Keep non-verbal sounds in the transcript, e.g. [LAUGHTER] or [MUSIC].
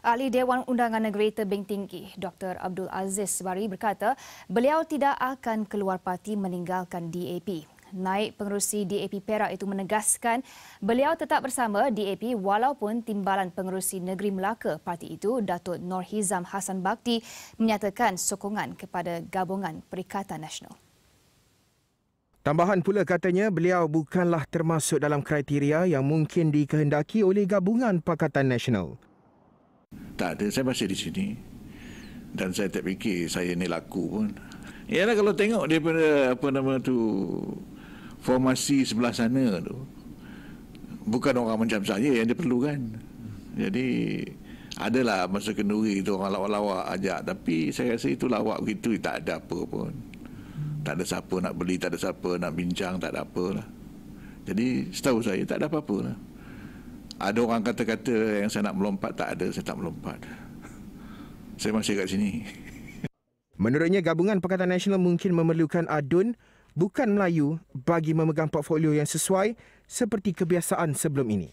Ahli Dewan Undangan Negeri Tebing Tinggi, Dr. Abdul Aziz Bari berkata beliau tidak akan keluar parti meninggalkan DAP. Naik pengerusi DAP Perak itu menegaskan beliau tetap bersama DAP walaupun Timbalan Pengerusi Negeri Melaka parti itu, Datuk Nur Hizam Hassan Bakti menyatakan sokongan kepada gabungan Perikatan Nasional. Tambahan pula katanya beliau bukanlah termasuk dalam kriteria yang mungkin dikehendaki oleh gabungan Pakatan Nasional. Tak ada, saya masih di sini. Dan saya tak fikir saya ni laku pun. Yalah kalau tengok daripada apa nama tu formasi sebelah sana tu bukan orang macam saya yang diperlukan. Jadi adalah masa kenduri tu orang lawak-lawak ajak tapi saya rasa itu lawak begitu tak ada apa pun. Tak ada siapa nak beli, tak ada siapa nak bincang, tak ada apa lah. Jadi setahu saya tak ada apa-apa lah. Ada orang kata-kata yang saya nak melompat, tak ada, saya tak melompat. [LAUGHS] Saya masih kat sini. [LAUGHS] Menurutnya, gabungan Pakatan Nasional mungkin memerlukan adun bukan Melayu bagi memegang portfolio yang sesuai seperti kebiasaan sebelum ini.